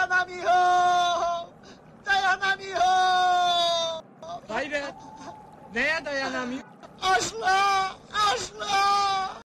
Dayanamıyor, dayanamıyor. Hayret. Neye dayanamıyor? Asla.